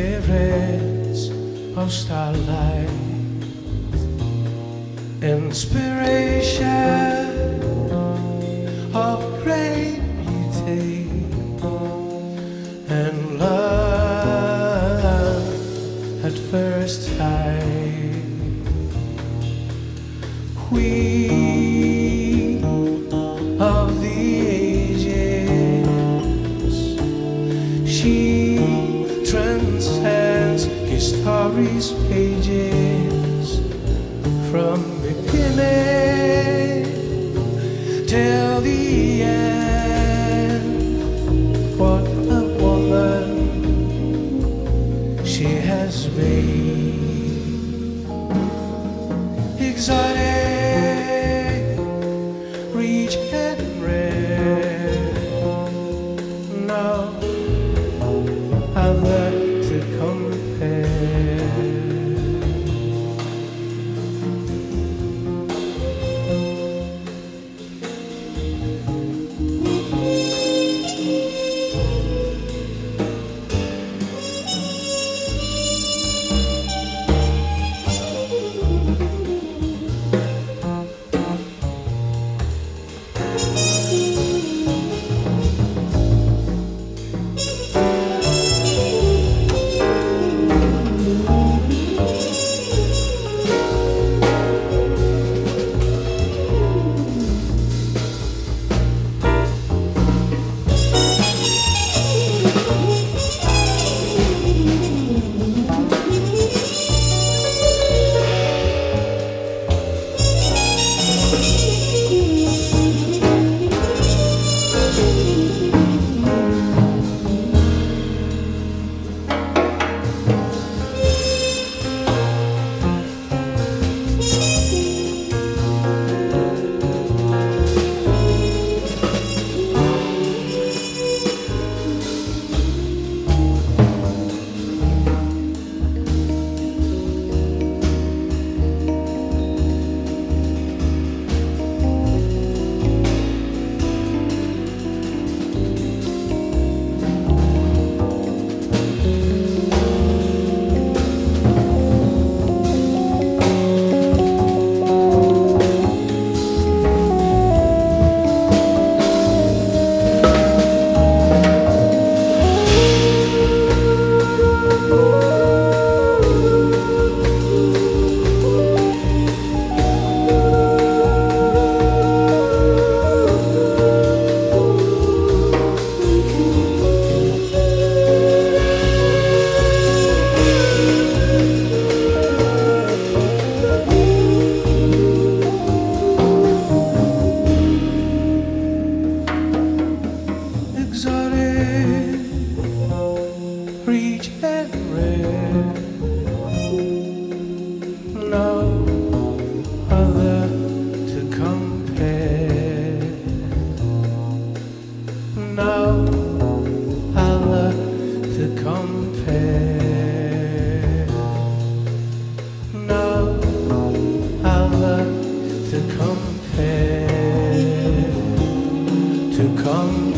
spirits of starlight, inspiration of great beauty, and love at first sight. We memories pages from beginning till the end. What a woman she has been. Exotic, reach. to come.